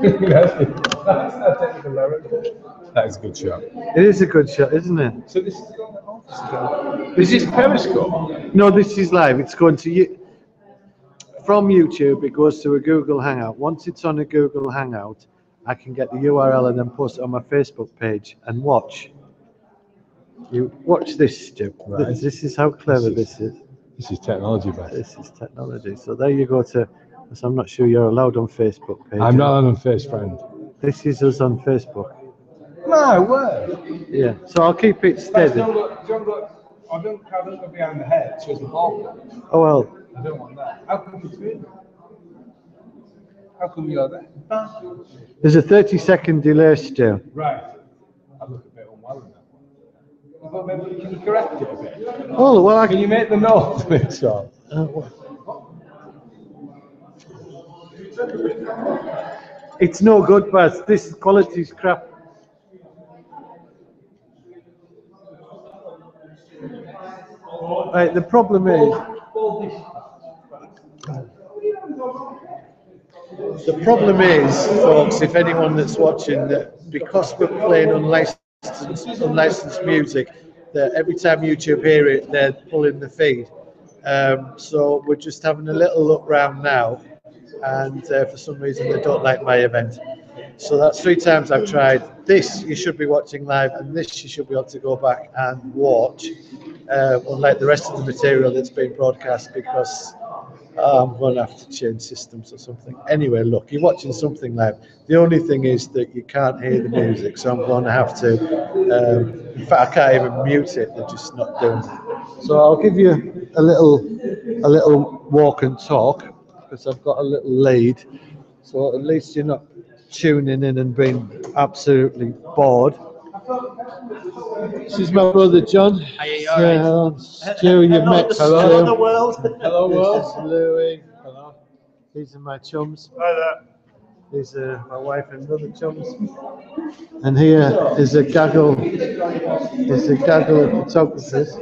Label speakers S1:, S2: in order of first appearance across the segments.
S1: That's not technical error. That is a good shot.
S2: It is a good shot, isn't it?
S1: So this is going on. This is Periscope.
S2: No, this is live. It's going to you. From YouTube, it goes to a Google Hangout. Once it's on a Google Hangout, I can get the URL and then post it on my Facebook page and watch. You watch this, Stu.
S1: Right.
S2: This, this is how clever this is.
S1: This is technology, man.
S2: This is technology. So there you go to. So I'm not sure you're allowed on Facebook page.
S1: I'm not an unfaced friend.
S2: This is us on Facebook.
S1: My word.
S2: Yeah. So I'll keep it steady.
S1: Don't look, don't look. I don't, I don't go behind the head. Shows my ball.
S2: Oh well.
S1: I don't want that. How come it's me? How come you're there?
S2: There's a 30 second delay still.
S1: Right. I look a bit unwell in that one. Well, maybe can you correct it a bit?
S2: Oh well, I
S1: Can you make the note, Mitchell?
S2: Uh, It's no good, but this quality's crap. Right, the problem is, the problem is, folks, if anyone that's watching, that because we're playing unlicensed, unlicensed music, that every time YouTube hear it, they're pulling the feed. Um, so we're just having a little look round now, and uh, for some reason they don't like my event. So that's three times I've tried. This you should be watching live, and this you should be able to go back and watch, uh, unlike the rest of the material that's been broadcast, because I'm going to have to change systems or something. Anyway, look, you're watching something live. The only thing is that you can't hear the music, so I'm going to have to. Um, in fact, I can't even mute it. They're just not doing it. So I'll give you a little, a little walk and talk because I've got a little lead. So at least you're not tuning in and being absolutely bored. This is my brother John.
S3: Hi, uh, you
S2: Yeah,
S3: alright?
S2: hello. Stu, you've met
S3: Hello,
S2: Stu.
S3: world.
S1: Hello,
S2: This
S1: world.
S2: is Louis. Hello. These are my chums.
S3: Hi there.
S2: These are my wife and other chums. And here is a gaggle. Is a gaggle of photographers.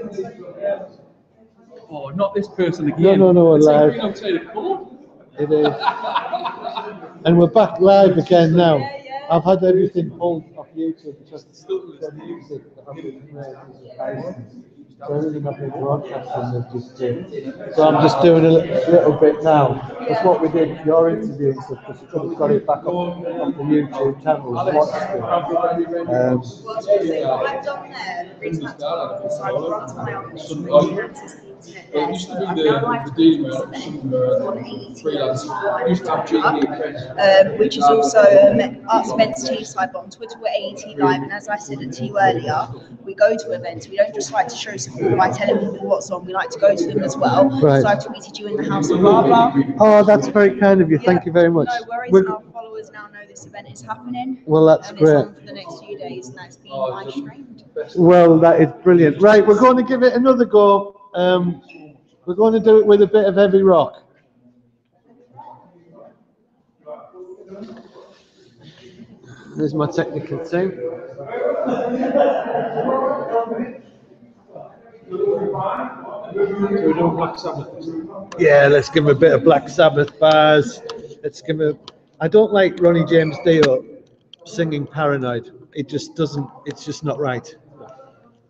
S4: Oh, not this person again.
S2: no, no, we're
S4: Is
S2: It is. And we're back live again now. I've had everything pulled off YouTube because the music So I'm just doing a little bit now. That's what we did, your interview and stuff, because have got it back up on the YouTube channel and it. Um,
S4: it used to be the, the with
S5: tweets
S4: some uh, freelance. Used to have
S5: um, which is also um, Arts Events Teesside, but on Twitter we're AET Live, and as I said to you earlier, we go to events, we don't just like to show support by telling people what's on, we like to go to them as well.
S2: Right.
S5: So I've tweeted you in the house of Barbara.
S2: oh, that's very kind of you. Thank you very much.
S5: No worries,
S2: We're-
S5: our followers now know this event is happening.
S2: Well, that's
S5: and it's
S2: great.
S5: on for the next few days, and that's being live streamed.
S2: Well, that is brilliant. Right, we're going to give it another go. Um, we're going to do it with a bit of heavy rock. There's my technical team.
S1: So we do Black Sabbath.
S2: Yeah, let's give him a bit of Black Sabbath bars. Let's give him. I don't like Ronnie James Dio singing Paranoid. It just doesn't. It's just not right.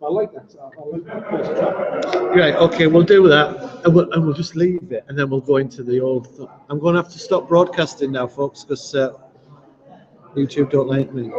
S1: I like that. I like that.
S2: Right, okay, we'll do that, and we'll, and we'll just leave it, and then we'll go into the old. Th- I'm going to have to stop broadcasting now, folks, because uh, YouTube don't like me.